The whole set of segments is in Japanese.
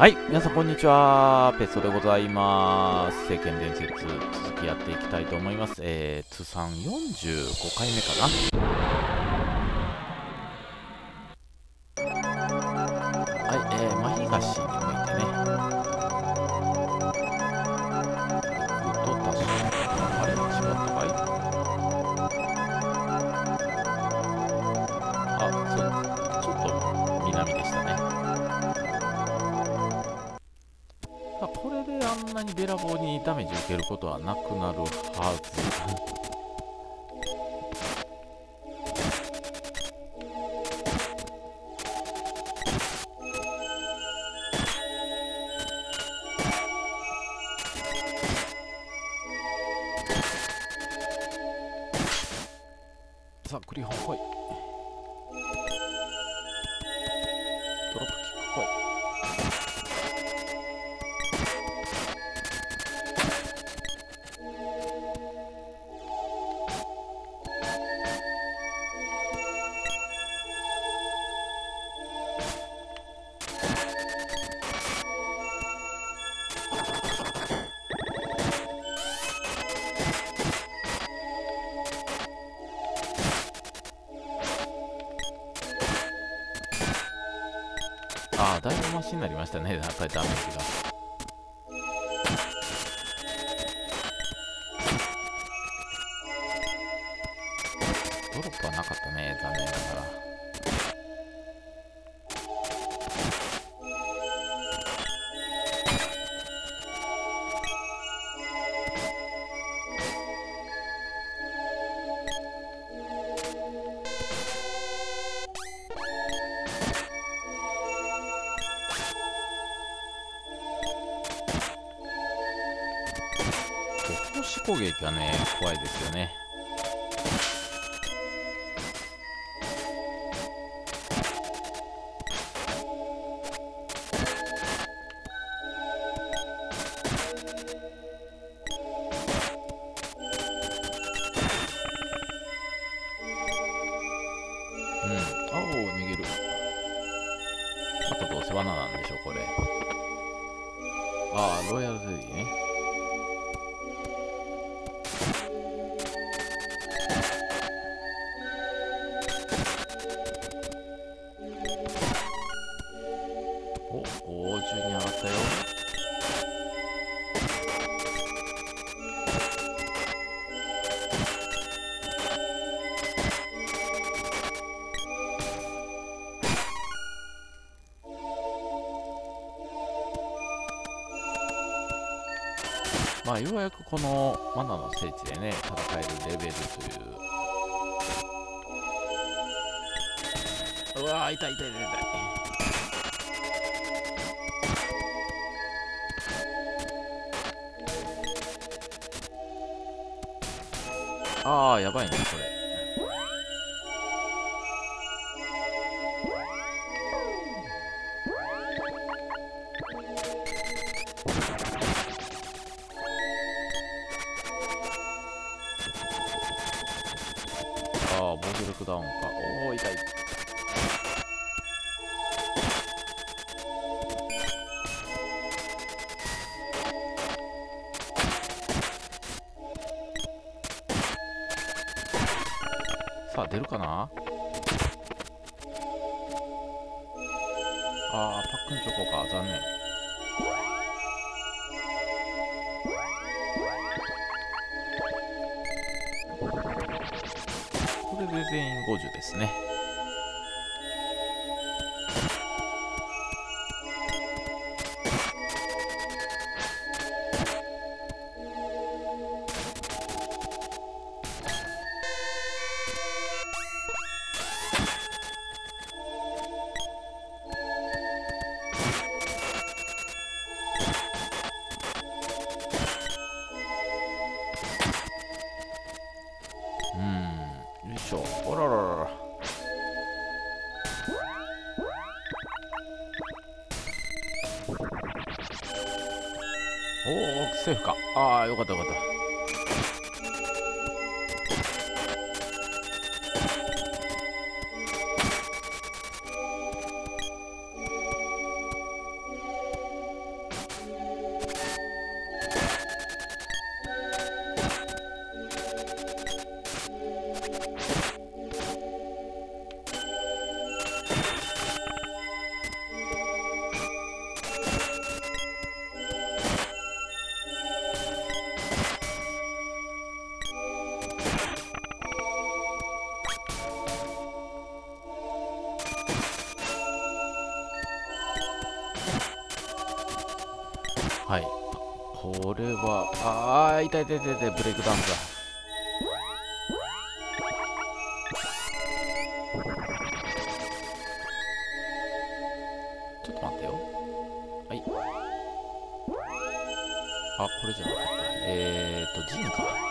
はい、皆さんこんにちは。ペソでございます。聖剣伝説続きやっていきたいと思います。えー、通算45回目かな。はい、えー、真東に向いてね。行くと確かあれ？違ったかい？あ、そう、ちょっと南でしたね。んなにべらぼうにダメージ受けることはなくなるはず。だいぶマシになりましたね、やっぱりダメージが。攻撃はね、怖いですよね。うん、あお逃げる。あとどうせ罠なんでしょう、これ。ああ、ロイヤルゼリーね。ようやくこのマナの聖地でね、戦えるレベルという。うわー、痛い痛い痛い痛い。ああ、やばいね、これ。さあ、出るかな？ああ、パックンチョコか。残念。これで全員50ですね。おお、セーフか。ああ、よかったよかった。れはああ痛い痛い痛い痛いブレイクダンスだ。ちょっと待ってよ。はい。あこれじゃなかった。えーっとジンか。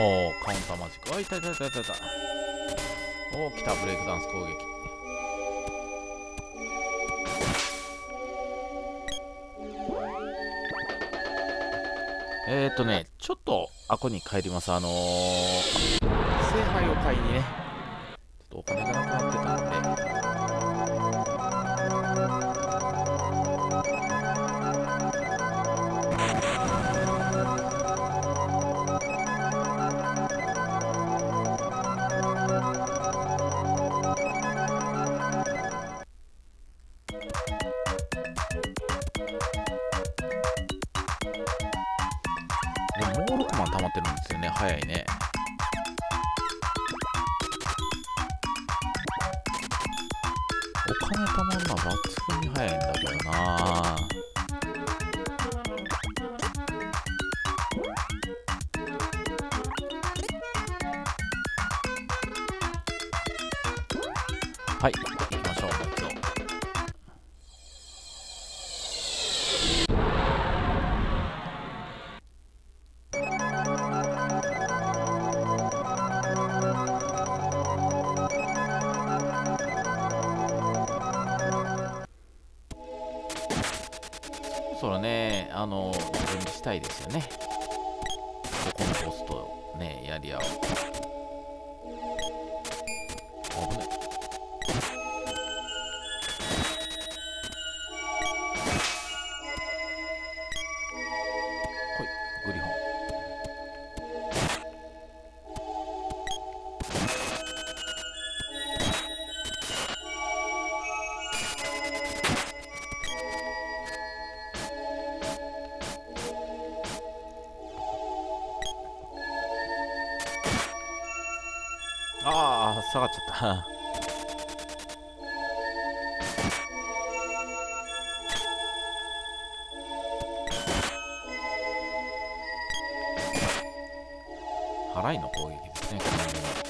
おおカウンターマジック。あいたいたいたいたい。たおお来たブレイクダンス攻撃。えー、っとねちょっとあこに帰ります。あのー、聖杯を買いにね。お金貯まんな抜群に早いんだけどな。あの、自分にしたいですよね。ここのボスとね、やり合う。っちゃった。払いの攻撃ですね。この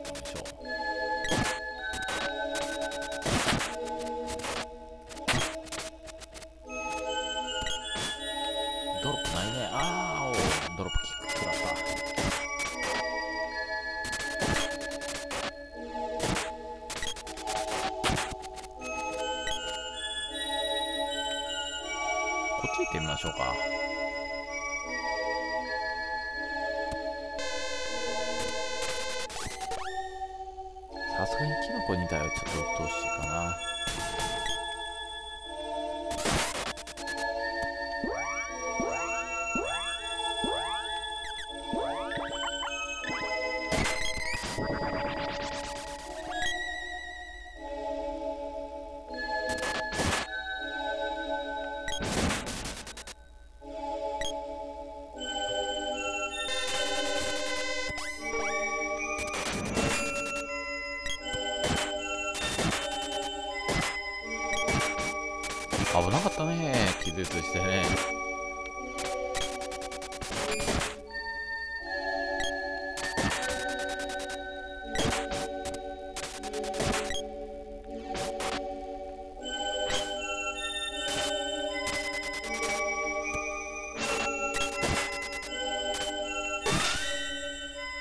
さすがにキノコ2体はちょっと鬱陶しいかな。絶してね。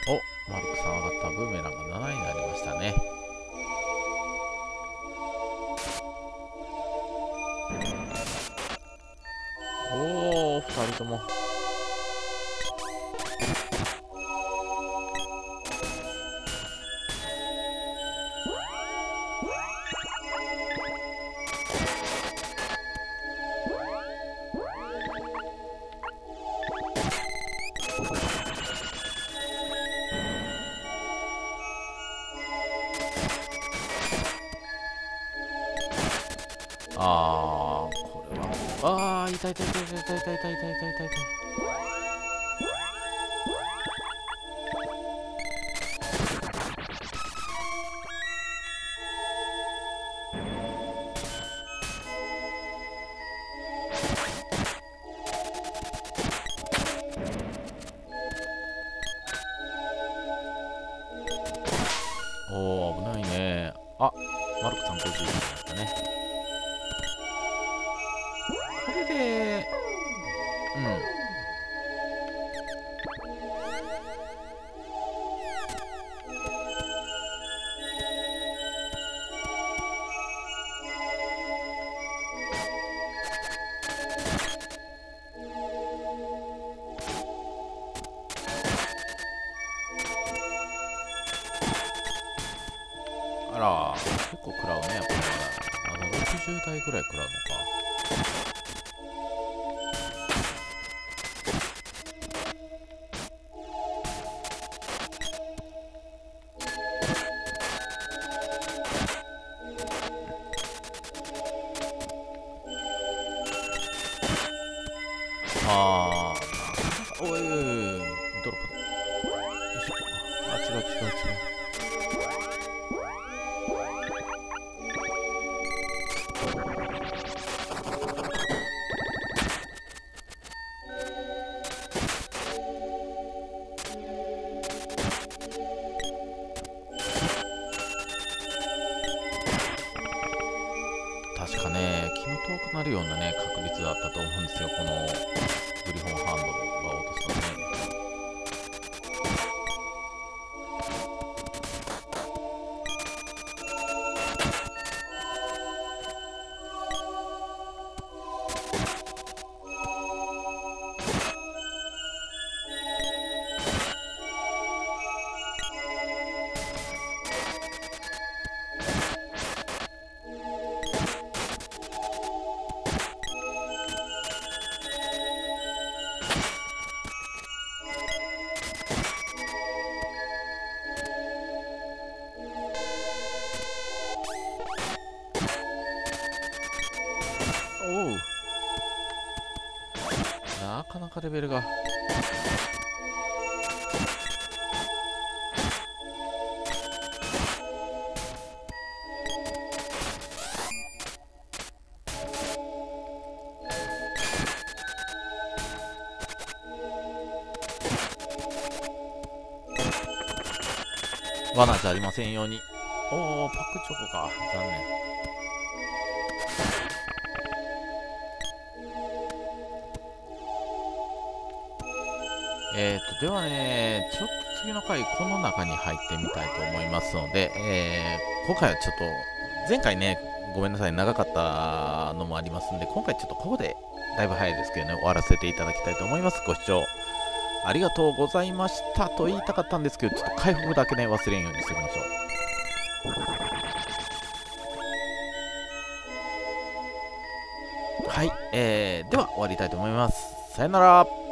おマルクさん上がった。ブーメランが7位に怎么？痛い痛い痛い痛い痛い痛い痛い痛い痛い痛い痛いおお危ないね。あマルクさん50になったね。結構食らうねやっぱりね、あの60代ぐらい食らうのか。気の遠くなるようなね、確率だったと思うんですよ、このグリフォンハンドが落とすとね。罠じゃありませんように。おおパックチョコか。残念。えーと、ではね、ちょっと次の回、この中に入ってみたいと思いますので、えー今回はちょっと、前回ね、ごめんなさい、長かったのもありますんで、今回ちょっとここで、だいぶ早いですけどね、終わらせていただきたいと思います。ご視聴ありがとうございましたと言いたかったんですけど、ちょっと回復だけね、忘れんようにしておきましょう。はい、えー、では終わりたいと思います。さよなら。